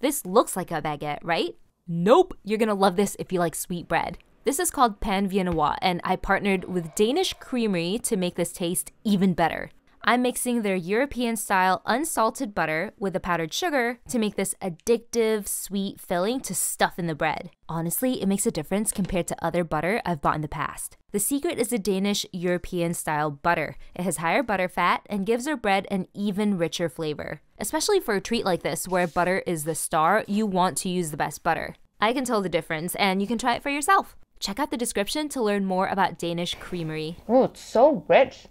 This looks like a baguette, right? Nope. You're gonna love this if you like sweet bread. This is called Pain Viennois, and I partnered with Danish Creamery to make this taste even better. I'm mixing their European style unsalted butter with the powdered sugar to make this addictive, sweet filling to stuff in the bread. Honestly, it makes a difference compared to other butter I've bought in the past. The secret is the Danish European style butter. It has higher butter fat and gives our bread an even richer flavor. Especially for a treat like this, where butter is the star, you want to use the best butter. I can tell the difference, and you can try it for yourself. Check out the description to learn more about Danish Creamery. Oh, it's so rich.